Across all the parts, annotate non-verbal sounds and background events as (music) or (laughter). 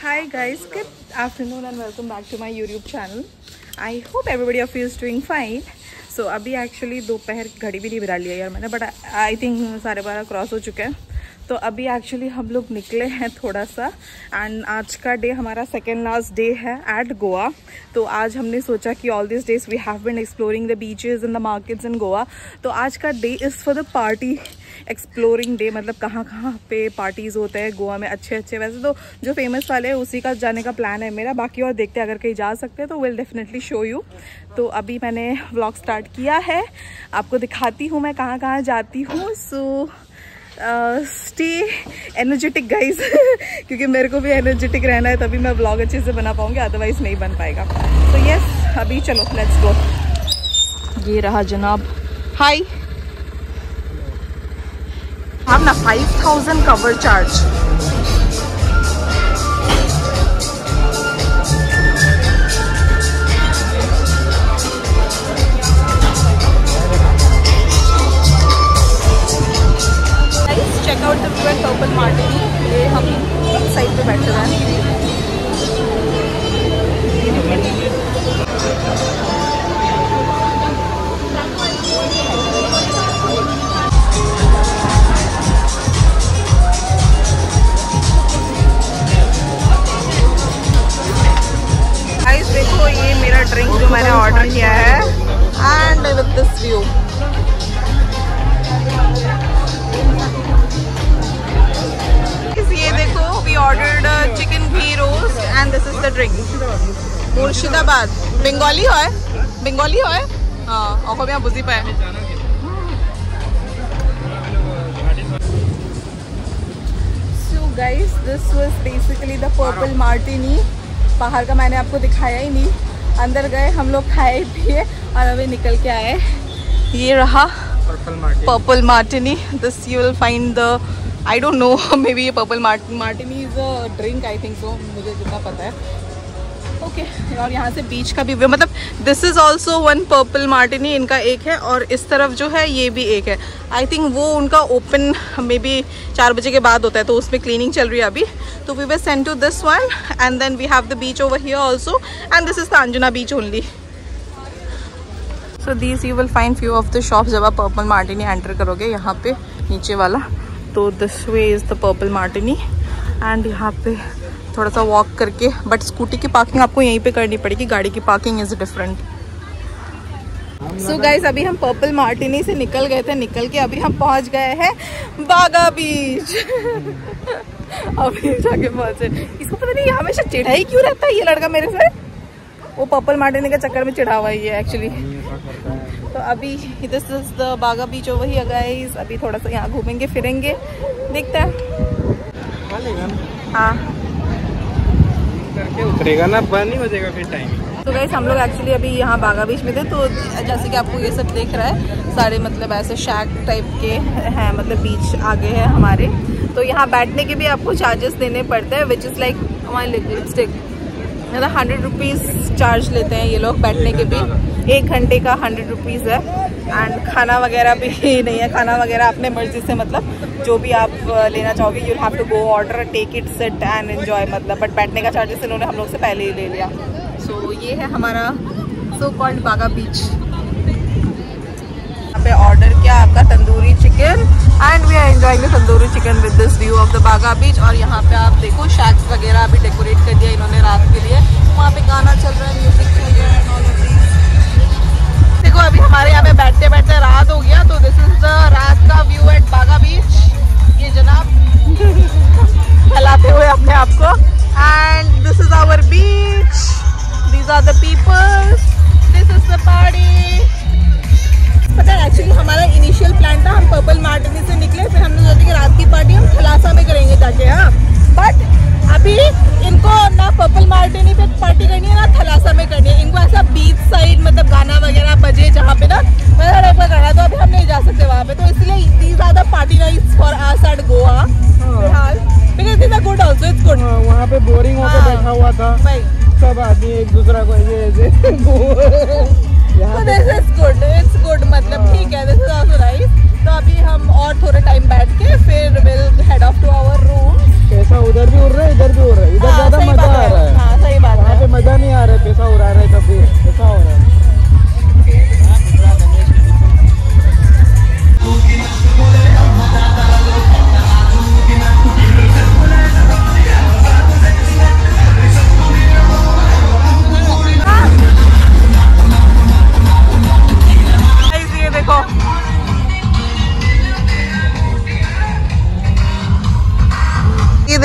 Hi guys, good afternoon and welcome back to my YouTube channel. I hope everybody of you is doing fine. So अभी actually दोपहर घड़ी भी नहीं बिरा लिया यार मैंने बट आई थिंक साढ़े बारह क्रॉस हो चुके हैं तो अभी एक्चुअली हम लोग निकले हैं थोड़ा सा एंड आज का डे हमारा सेकेंड लास्ट डे है एट गोवा तो आज हमने सोचा कि all this days we have been exploring the beaches in the markets in Goa तो आज का day is for the party exploring day मतलब कहाँ कहाँ पे पार्टीज़ होते हैं गोवा में अच्छे अच्छे वैसे तो जो फ़ेमस वाले हैं, उसी का जाने का प्लान है। मेरा बाकी और देखते हैं, अगर कहीं जा सकते हैं तो विल डेफिनेटली शो यू तो अभी मैंने व्लॉग स्टार्ट किया है। आपको दिखाती हूँ मैं कहाँ कहाँ जाती हूँ। सो स्टे एनर्जेटिक गाइज़ क्योंकि मेरे को भी एनर्जेटिक रहना है तभी मैं ब्लॉग अच्छे से बना पाऊँगी अदरवाइज़ नहीं बन पाएगा। तो so, यस yes, अभी चलो लेट्स गो ये रहा जनाब। हाई हम ना 5000 cover charge check out the view at Purple Martini ये हम साइड पे बैठे हुए हैं And this is the drink Murshidabad Bengali है बंगाली है हाँ অসমীয়া বুজি পায় So guys, this was basically the purple martini. बाहर का मैंने आपको दिखाया ही नहीं अंदर गए हम लोग खाए पिए और अभी निकल के आए ये रहा purple martini this you will find the I don't know maybe ये purple martini is a drink I think so मुझे जितना पता है ओके okay, और यहाँ से बीच का भी व्यू मतलब this is also one Purple Martini इनका एक है और इस तरफ़ जो है ये भी एक है। आई थिंक वो उनका ओपन मे बी चार बजे के बाद होता है तो उसमें क्लीनिंग चल रही है अभी। तो we way send to this one and then we have the beach over here also and this is the Anjuna beach only so this you will find few of the shop जब आप purple Martini enter करोगे यहाँ पे नीचे वाला। तो this way is the Purple Martini and यहाँ पे थोड़ा सा वॉक करके बट स्कूटी की पार्किंग आपको यहीं पे करनी पड़ेगी, गाड़ी की parking is different so guys अभी हम पर्पल मार्टिनी से निकल गए थे, निकल के अभी हम पहुँच गए हैं बागा बीच (laughs) अभी जाके पहुँचे। इसको पता नहीं हमेशा चिढ़ा ही क्यों रहता है, ये लड़का मेरे से? वो पर्पल मार्टिनी के चक्कर में चिढ़ा हुआ ही है एक्चुअली तो अभी this is the Baga beach over here guys अभी थोड़ा सा यहाँ घूमेंगे, फिरेंगे, देखते हैं। हाँ। करके उतरेगा ना बंद नहीं हो जाएगा फिर टाइम तो गैस हम लोग एक्चुअली अभी यहाँ बागा बीच में थे तो जैसे कि आपको ये सब देख रहा है सारे मतलब ऐसे शैक टाइप के हैं मतलब बीच आगे है हमारे। तो यहाँ बैठने के भी आपको चार्जेस देने पड़ते हैं विच इज़ लाइक हमारे लिपस्टिक मतलब हंड्रेड रुपीज़ चार्ज लेते हैं ये लोग बैठने के भी। एक घंटे का हंड्रेड रुपीज़ है। एंड खाना वगैरह भी (laughs) नहीं है। खाना वगैरह अपने मर्ज़ी से मतलब जो भी आप लेना चाहोगे you have to go order take it set and enjoy मतलब। बट बैठने का चार्जेस इन्होंने हम लोग से पहले ही ले लिया। सो so, ये है हमारा सो कॉल्ड बागा बीच यहाँ पे ऑर्डर किया आपका tandoori chicken and we are enjoying the tandoori chicken with this view of the Baga beach और यहाँ पे आप देखो शैक्स वगैरह अभी डेकोरेट कर दिया इन्होंने रात के लिए। वहाँ पे गाना चल रहा है म्यूज़िक हो गया तो दिस इज़ द रात का व्यू एट बागा बीच ये जनाब (laughs) फैलाते हुए अपने आप को. And this is our beach these are the people this is the party पता है एक्चुअली हमारा इनिशियल प्लान था, हम पर्पल मार्टिनी से निकले, फिर हमने सोचा कि रात की पार्टी हम थलासा में करेंगे जाके हाँ. बट अभी इनको ना पर्पल मार्टिनी पे पार्टी करनी है, ना थलासा में करनी है. इनको ऐसा बीच साइड मतलब गाना वगैरह बजे जहाँ पे ना मैं थोड़ा ऊपर तो अभी हम नहीं जा सकते वहाँ पे तो इसलिए इतनी ज़्यादा party nights for us at Goa फ़िलहाल। गुड इट्स गुड वहाँ पे बोरिंग होकर हाँ। बैठा हुआ था। सब आदमी एक दूसरा को ऐसे ऐसे this is good it's good मतलब हाँ। ठीक है दिस इज़ आल्सो नाइस तो अभी हम और थोड़ा टाइम बैठ के फिर will head off to our room पैसा उधर भी उड़ रहा है इधर भी उड़ रहा है। इधर हाँ, ज़्यादा मज़ा आ रहा है। हाँ सही बात है। वहाँ पे मज़ा नहीं आ रहा है पैसा उड़ा रहा है तब पैसा हो रहा है।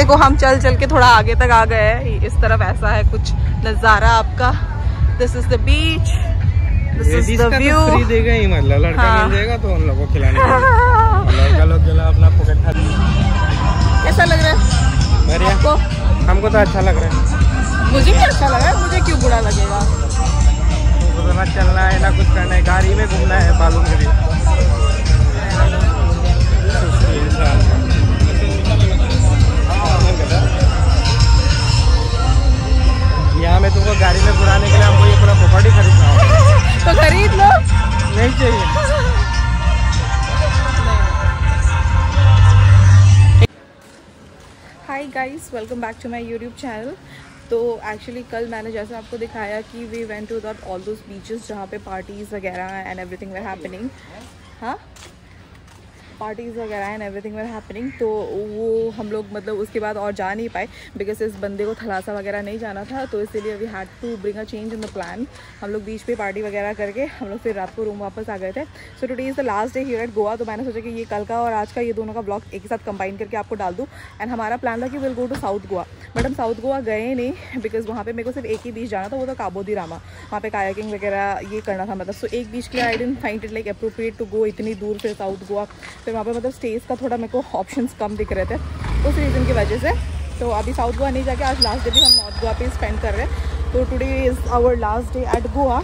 हम चल चल के थोड़ा आगे तक आ गए हैं। इस तरफ़ ऐसा है कुछ नज़ारा आपका। This is the beach this is the view free देगा ही मतलब लड़का हाँ। मिल जाएगा तो उन लोगों को खिलाने के लिए। (laughs) और लड़का लोग जो अपना पॉकेट खा कैसा लग रहा है? आपको? हमको तो अच्छा लग रहा है। मुझे भी अच्छा लग रहा है। मुझे क्यों बुरा लगेगा? तो ना चलना है ना कुछ करना है। गाड़ी में घूमना है बालू में भी। यहाँ में तुमको गाड़ी में घुराने के लिए हमको ये पूरा प्रॉपर्टी खरीदना होगा (laughs) तो खरीद लो। नहीं चाहिए। Hi guys welcome back to my YouTube channel तो एक्चुअली कल मैंने जैसे आपको दिखाया कि we went to that all those beaches जहाँ पे पार्टीज़ वगैरह एंड एवरीथिंग वेर हैपनिंग हाँ? पार्टीज़ वगैरह एंड एवरीथिंग वेर हैपनिंग तो वो हम लोग मतलब उसके बाद और जा नहीं पाए बिकॉज़ इस बंदे को थलासा वगैरह नहीं जाना था तो इसीलिए we had to bring a change in the plan हम लोग बीच पे पार्टी वगैरह करके हम लोग फिर रात को रूम वापस आ गए थे. So today is the last day here at Goa तो मैंने सोचा कि ये कल का और आज का ये दोनों का ब्लॉग एक साथ कंबाइन करके आपको डाल दूँ. एंड हमारा प्लान था कि will go to south Goa but हम साउथ गोवा गए नहीं बिकॉज़ वहाँ पर मेरे को सिर्फ़ एक ही बीच जाना था, वो था काबोदी रामा वहाँ पे कायाकिंग वगैरह ये करना था मतलब सो एक बीच के लिए I didn't find it like appropriate to go इतनी दूर फिर साउथ गोवा फिर वहाँ पे मतलब स्टेज का थोड़ा मेरे को ऑप्शंस कम दिख रहे थे। उस रीज़न की वजह से। तो अभी साउथ गोवा नहीं जाके आज लास्ट डे भी हम नॉर्थ गोवा पे स्पेंड कर रहे हैं। तो today is our last day at Goa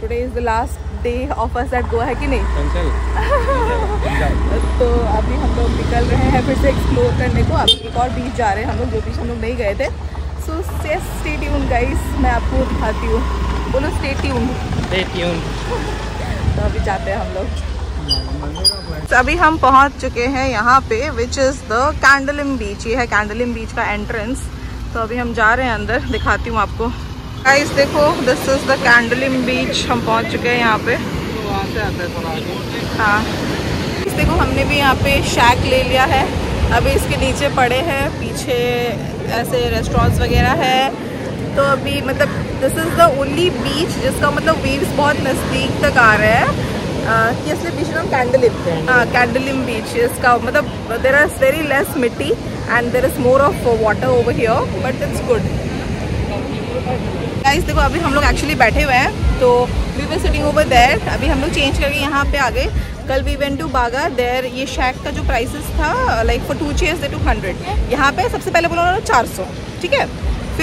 today is the last day of us at Goa है कि नहीं? (laughs) तो अभी हम लोग निकल रहे हैं फिर से एक्सप्लोर करने को। अभी एक और बीच जा रहे हैं हम लोग जो बीच हम लोग नहीं गए थे। सो स्टे ट्यून गाइस मैं आपको दिखाती हूँ। बोलो स्टे ट्यून (laughs) तो अभी जाते हैं हम लोग। तो अभी हम पहुँच चुके हैं यहाँ पे विच इज़ द कैंडलिम बीच ये है कैंडलिम बीच का एंट्रेंस तो अभी हम जा रहे हैं अंदर, दिखाती हूँ आपको। गाइस देखो this is the Candolim beach हम पहुँच चुके हैं यहाँ पे। हाँ। इस देखो, हमने भी यहाँ पे शैक ले लिया है। अभी इसके नीचे पड़े हैं, पीछे ऐसे रेस्टोरेंट्स वगैरह है। तो अभी मतलब this is the only beach जिसका मतलब वेव्स बहुत नज़दीक तक आ रहे हैं। कि असली बीच नाम कैंडलिम हाँ कैंडलिम बीच इसका मतलब देर आर वेरी लेस मिट्टी and there is more of water over here but it's good guys देखो अभी हम लोग एक्चुअली बैठे हुए हैं तो we were sitting over there अभी हम लोग चेंज करके यहाँ पे आ गए। कल we went to Baga there ये शैक का जो प्राइसेस था like for two chairs they two hundred यहाँ पे सबसे पहले बोला उन्होंने चार सौ ठीक है?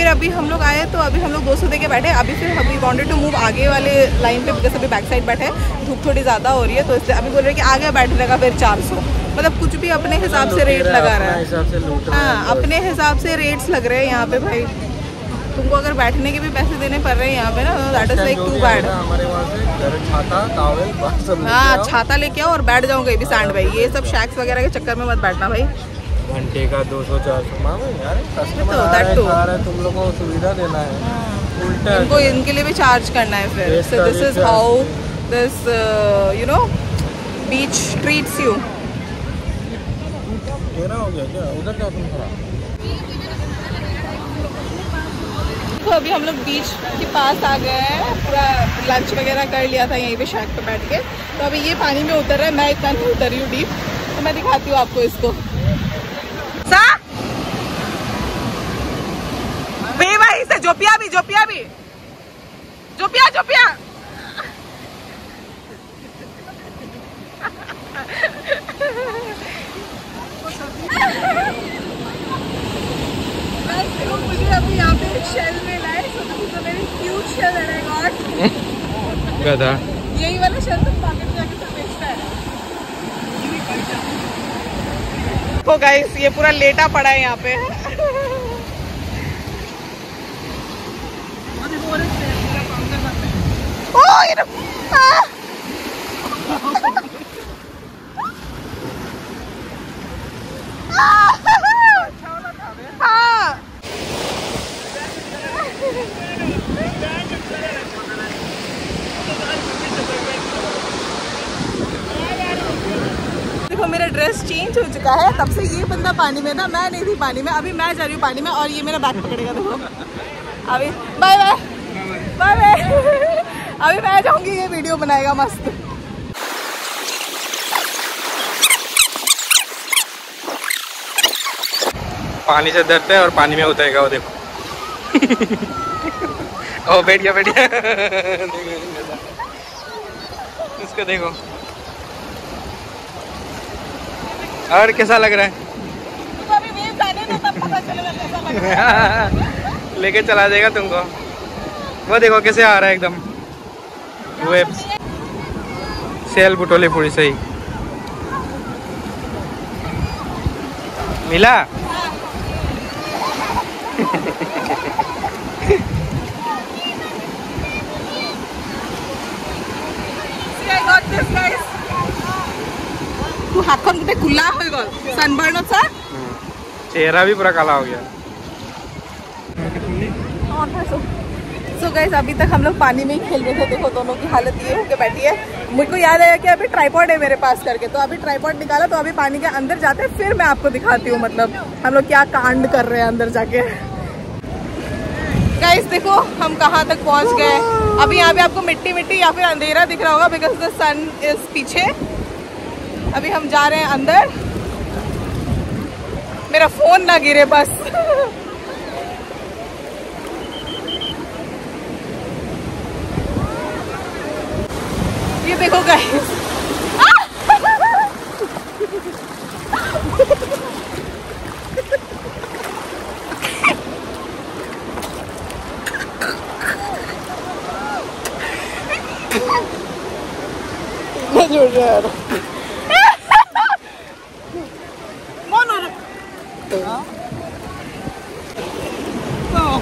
फिर अभी हम लोग आए तो अभी हम लोग दो सौ दे के बैठे अभी फिर अभी वांटेड टू मूव आगे वाले लाइन पे बिकॉज़ अभी बैक साइड बैठे धूप थोड़ी ज़्यादा हो रही है तो इसलिए अभी बोल रहे हैं कि आगे बैठने का फिर चार सौ। मतलब कुछ भी अपने हिसाब से रेट लगा रहा है। है हाँ अपने हिसाब से रेट्स लग रहे हैं यहाँ पे भाई। तुमको अगर बैठने के भी पैसे देने पड़ रहे हैं यहाँ पे ना that is like too bad हाँ। छाता लेके आओ और बैठ जाओ कहीं भी सैंड भाई। ये सब शैक्स वगैरह के चक्कर में मत बैठना भाई। घंटे का दो सौ चार सौ। मांगो यार कस्टमर तो, आ रहा है खा रहा है तुम लोगों को सुविधा देना है। उल्टा इनको इनके लिए भी चार्ज करना है फिर। So this is how this you know beach treats you तेरा हो गया क्या? उधर क्या तुम खड़ा तो अभी हम लोग बीच के पास आ गए हैं। पूरा लंच वगैरह कर लिया था यहीं पे शैक पे बैठ के। तो अभी ये पानी में उतर रहा है। मैं इतना नहीं उतर रही हूँ डीप तो मैं दिखाती हूँ आपको इसको। सा? बे भाई से जोपिया भी जोपिया भी। जोपिया जोपिया। बस देखो मुझे अभी यहाँ गधा वाला शेल तो मार्केट में जाके सब बेचता है तो गाइस ये पूरा लेटा पड़ा है यहाँ पे। ओ (laughs) ये तो- आ! हाँ देखो, मेरा ड्रेस चेंज हो चुका है। तब से ये बंदा पानी में था, मैं नहीं थी पानी में। अभी मैं जा रही हूँ पानी में और ये मेरा बैग पकड़ेगा, देखो। अभी बाय बाय बाय बाय अभी मैं जाऊँगी, ये वीडियो बनाएगा मस्त। पानी से डरते हैं और पानी में उतरेगा, वो देखो। (laughs) ओ बैठ गया बैठ गया इसको देखो। और कैसा लग रहा है? (laughs) लेके चला जाएगा तुमको। वो देखो कैसे आ रहा है एकदम। वेब्स सेल बुटोली पूरी, सही। मिला? হাতখন গোটেই কোলা হৈ গ'ল ছানবাৰ্ণত চা चेहरा भी पूरा काला हो गया सो गाइस अभी तक हम लोग पानी में ही खेल रहे थे देखो दोनों की हालत ये होके बैठी है मुझको याद आया कि अभी ट्राईपॉड है मेरे पास करके तो अभी ट्राईपॉड निकाला तो अभी पानी के अंदर जाते हैं फिर मैं आपको दिखाती हूँ मतलब हम लोग क्या कांड कर रहे हैं अंदर जाके गाइस देखो हम कहाँ तक पहुँच गए अभी यहाँ पे आपको मिट्टी मिट्टी या फिर अंधेरा दिख रहा होगा बिकॉज द सन इज पीछे अभी हम जा रहे हैं अंदर। मेरा फ़ोन ना गिरे बस। ये देखो गाइस मैं जुड़ रहा Mono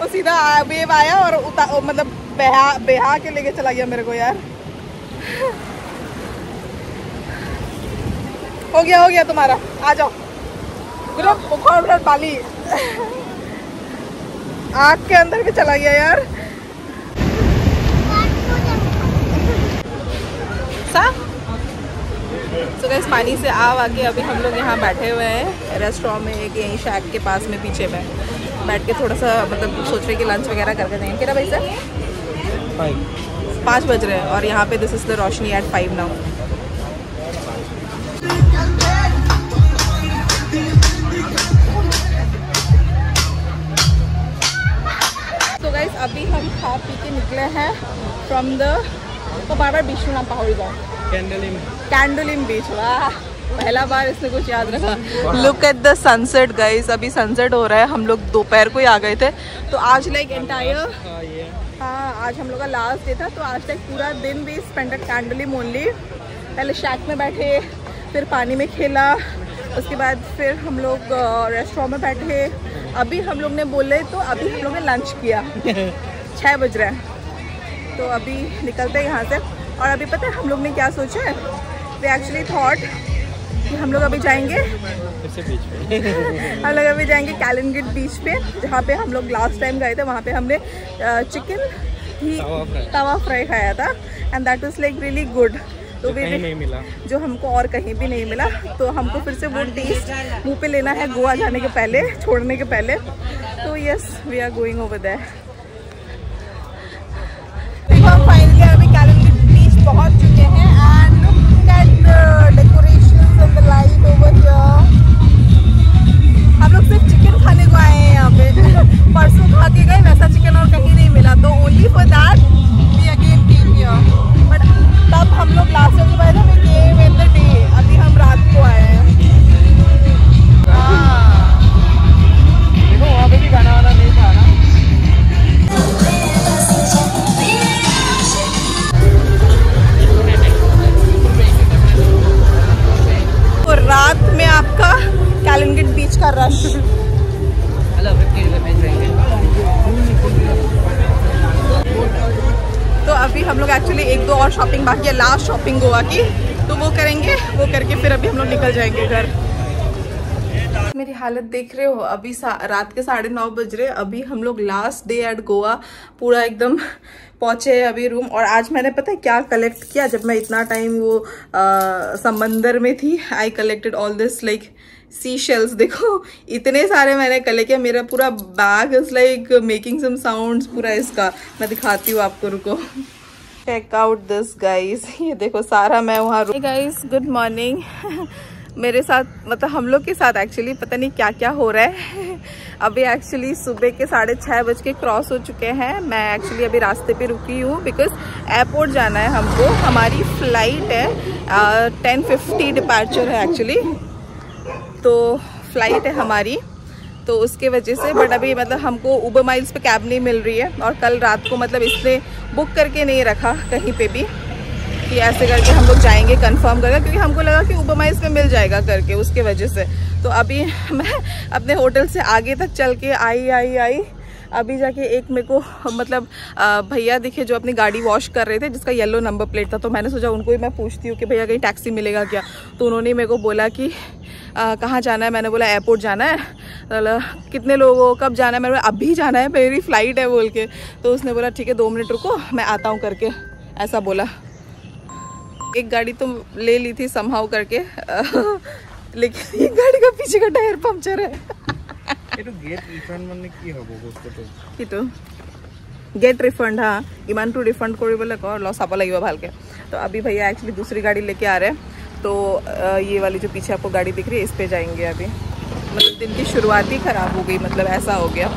वो सीधा वेव आया और उता, मतलब बेहा बेहा के लेके चला गया मेरे को यार। हो गया हो गया तुम्हारा। आ जाओ। गुरु बुखार बाली आग के अंदर भी चला गया यार। सा? सो पानी से आव आके अभी हम लोग यहाँ बैठे हुए हैं। रेस्टोरेंट में एक यहीं शैक के पास में पीछे में। बैठ के थोड़ा सा मतलब सोच रहे कि लंच वगैरह करके जाएँगे कितना भाई सर पाँच बज रहे हैं और यहाँ पे this is the Roshni at five now guys अभी हम खा पी के निकले हैं फ्रॉम द तो बार बार बीच में नाम पहाड़ी जाओ। कैंडोलिम बीच वाह। पहला बार इसने कुछ याद रखा। Look at the sunset guys अभी सनसेट हो रहा है। हम लोग दोपहर को ही आ गए थे। तो आज लाइक एंटायर हाँ आज हम लोग का लास्ट डे था। तो आज तक पूरा दिन भी स्पेंड एट कैंडोलिम ओनली पहले शैक में बैठे फिर पानी में खेला। उसके बाद फिर हम लोग रेस्टोरेंट में बैठे। अभी हम लोग ने बोले तो अभी हम लोग ने लंच किया। (laughs) छः बज रहे हैं। तो अभी निकलते हैं यहाँ से। और अभी पता है हम लोग ने क्या सोचा है? वे एक्चुअली थॉट हम लोग अभी जाएँगे। हम लोग अभी जाएँगे कैलन बीच पे जहाँ पे हम लोग लास्ट टाइम गए थे वहाँ पे हमने चिकन ही तवा फ्राई। खाया था। And that is like really good तो वे नहीं मिला। जो हमको और कहीं भी नहीं मिला तो हमको फिर से वो टेस्ट मुँह पे लेना है गोवा जाने के पहले छोड़ने के पहले। तो yes we are going over there shopping Goa की तो वो करेंगे वो करके फिर अभी हम लोग निकल जाएँगे घर। मेरी हालत देख रहे हो अभी रात के साढ़े नौ बज रहे अभी हम लोग लास्ट डे एट गोवा पूरा एकदम पहुँचे अभी रूम और आज मैंने पता है क्या कलेक्ट किया जब मैं इतना टाइम वो आ, समंदर में थी I collected all this like sea shells देखो इतने सारे मैंने कलेक्ट किया मेरा पूरा bag is like making some sounds पूरा इसका मैं दिखाती हूँ आपको रुको। चेक आउट दिस गाइस ये देखो, सारा मैं वहाँ गाइस गुड मॉर्निंग मेरे साथ मतलब हम लोग के साथ एक्चुअली पता नहीं क्या क्या हो रहा है। (laughs) अभी एक्चुअली सुबह के साढ़े छः बज के क्रॉस हो चुके हैं। मैं एक्चुअली अभी रास्ते पे रुकी हूँ बिकॉज़ एयरपोर्ट जाना है हमको। हमारी फ़्लाइट है टेन फिफ्टी डिपार्चर है एक्चुअली तो फ़्लाइट है हमारी। तो उसके वजह से बट अभी मतलब हमको ऊबर माइल्स पे कैब नहीं मिल रही है और कल रात को मतलब इसने बुक करके नहीं रखा कहीं पे भी कि ऐसे करके हम लोग जाएँगे कंफर्म करके, क्योंकि हमको लगा कि ऊबर माइल्स पे मिल जाएगा करके उसके वजह से। तो अभी (laughs) मैं अपने होटल से आगे तक चल के आई आई आई। अभी जाके एक मेरे को मतलब भैया दिखे जो अपनी गाड़ी वॉश कर रहे थे, जिसका येलो नंबर प्लेट था तो मैंने सोचा उनको ही मैं पूछती हूँ कि भैया कहीं टैक्सी मिलेगा क्या? तो उन्होंने मेरे को बोला कि कहाँ जाना है? मैंने बोला एयरपोर्ट जाना है? तो कितने लोगों कब जाना है? मैंने बोला अभी जाना है मेरी फ़्लाइट है बोल के। तो उसने बोला ठीक है दो मिनट रुको मैं आता हूँ करके। ऐसा बोला। एक गाड़ी तो ले ली थी समहाउ करके। (laughs) लेकिन एक गाड़ी का पीछे का टायर पंक्चर है। गेट रिफंड हाँ इमान टू रिफंड कर लॉस आप लगे भाल के। तो अभी भैया एक्चुअली दूसरी गाड़ी लेके आ रहे हैं। तो ये वाली जो पीछे आपको गाड़ी दिख रही है इस पे जाएँगे अभी। मतलब दिन की शुरुआत ही ख़राब हो गई मतलब ऐसा हो गया।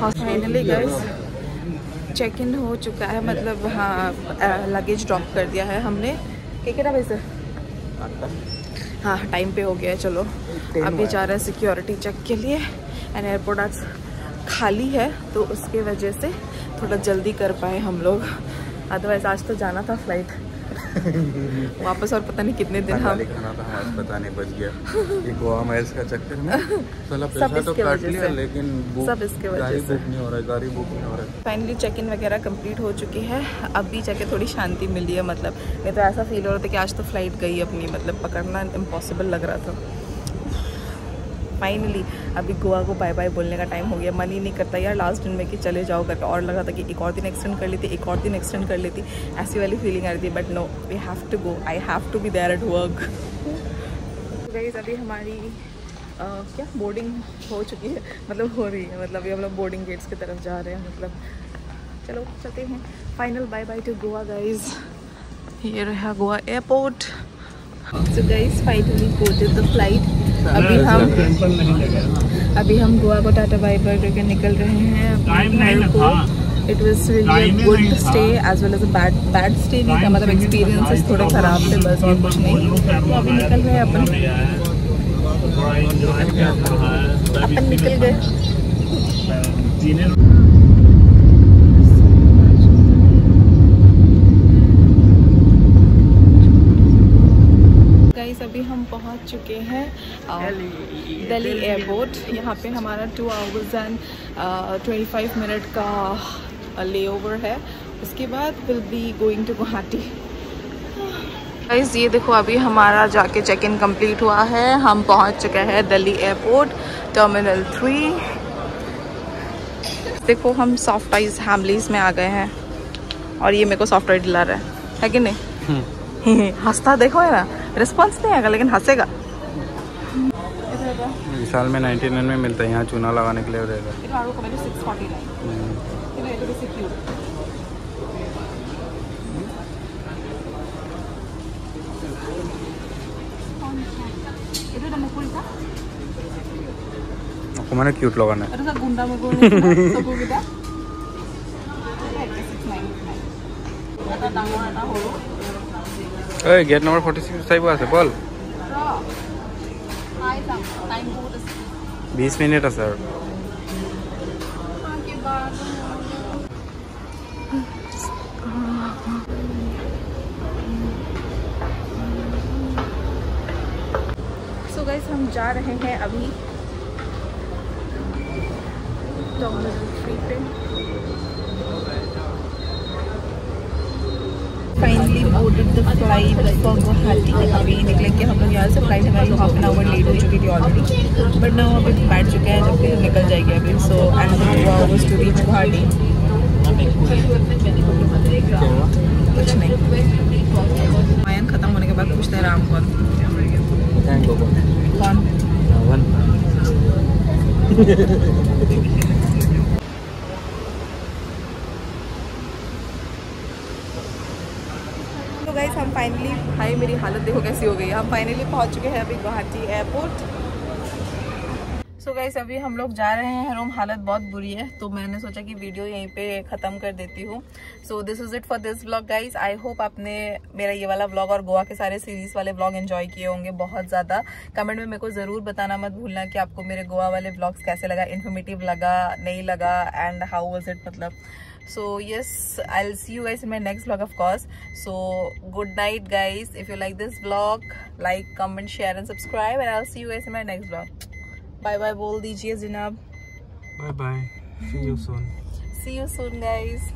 फाइनली गाइस चेक इन हो चुका है मतलब हाँ लगेज ड्रॉप कर दिया है हमने। क्या वैसे हाँ टाइम पे हो गया है चलो। अभी जा रहे हैं सिक्योरिटी चेक के लिए एंड एयरपोर्ट आज खाली है तो उसके वजह से थोड़ा जल्दी कर पाए हम लोग। अदरवाइज़ आज तो जाना था फ़्लाइट वापस और पता नहीं कितने दिन हम खाना था आज पता नहीं बच गया। ये गोवा माइल्स का चक्कर में साला पैसा तो काट लिया लेकिन सब इसके वजह से। बुक नहीं हो रहा है गाड़ी बुक नहीं हो रहा है। फाइनली चेक इन वगैरह कंप्लीट हो चुकी है। अब भी जाके थोड़ी शांति मिली है मतलब। नहीं तो ऐसा फील हो रहा था कि आज तो फ़्लाइट गई अपनी मतलब पकड़ना इम्पॉसिबल लग रहा था। फाइनली अभी गोवा को बाय बाय बोलने का टाइम हो गया। मन ही नहीं करता यार लास्ट दिन में कि चले जाओ करके और लगा था कि एक और दिन एक्सटेंड कर लेती, एक और दिन एक्सटेंड कर लेती। ऐसी वाली फीलिंग आ रही थी but no we have to go I have to be there at work guys अभी हमारी क्या? बोर्डिंग हो चुकी है। मतलब हो रही है। मतलब अभी हम लोग बोर्डिंग गेट्स की तरफ़ जा रहे हैं। मतलब चलो, चलते हैं। Final bye bye to Goa guys ये रहा Goa airport so guys finally boarded the flight अभी हम अभी हम गोवा को टाटा बाई बाई करके निकल रहे हैं को। It was really good stay as well as a bad bad stay नहीं था। मतलब एक्सपीरियंसेस थोड़े ख़राब थे बस और कुछ नहीं। तो अभी निकल रहे हैं अपन। अपन निकल गए अभी हम पहुँच चुके हैं। दिल्ली एयरपोर्ट यहाँ पे हमारा two hours and twenty five minute का ले ओवर है। उसके बाद will be going to Guwahati guys ये देखो अभी हमारा जाके चेक इन कंप्लीट हुआ है। हम पहुँच चुके हैं दिल्ली एयरपोर्ट टर्मिनल थ्री देखो हम सॉफ्ट आइज़ हैमलीज में आ गए हैं। और ये मेरे को सॉफ्ट आइज़ दिला रहा है। है कि नहीं? हम्म। (laughs) हंसता देखो है ना रिस्पॉन्स नहीं आएगा लेकिन हंसेगा। विशाल में 99 में मिलता है यहाँ चूना लगाने के लिए रहेगा aku mana cute loh kan ya? Ada gunda ওই gate number forty six five আছে বল বিশ মিনিট আছে আর हम जा रहे हैं अभी Finally boarded the flight for Guwahati अभी निकलेंगे हम लोग यहाँ से फ़्लाइट हमारी हाफ़ एन आवर लेट हो चुकी थी ऑलरेडी बट ना अभी बैठ चुके हैं जब फिर निकल जाएगी अभी। So and to reach Guwahati कुछ नहीं। मायन खत्म होने के बाद पूछते हैं राम कौन। कौन (laughs) तो गाइस हम फाइनली भाई, मेरी हालत देखो कैसी हो गई। हम फाइनली पहुँच चुके हैं अभी Guwahati airport so so guys अभी हम लोग जा रहे हैं। रूम हालत बहुत बुरी है तो मैंने सोचा कि वीडियो यहीं पे ख़त्म कर देती हूँ। So this is it for this blog guys I hope आपने मेरा ये वाला ब्लॉग और गोवा के सारे सीरीज़ वाले ब्लॉग एंजॉय किए होंगे बहुत ज़्यादा। कमेंट में मेरे को ज़रूर बताना मत भूलना कि आपको मेरे गोवा वाले ब्लॉग्स कैसे लगा इन्फॉर्मेटिव लगा, नहीं लगा एंड हाउ वॉज़ इट मतलब। so yes i'll see you guys in my next vlog of course. So good night guys. If you like this vlog like comment share and subscribe and i'll see you guys in my next vlog. Bye bye bol dijiye zinab. Bye bye. See you soon. See you soon guys.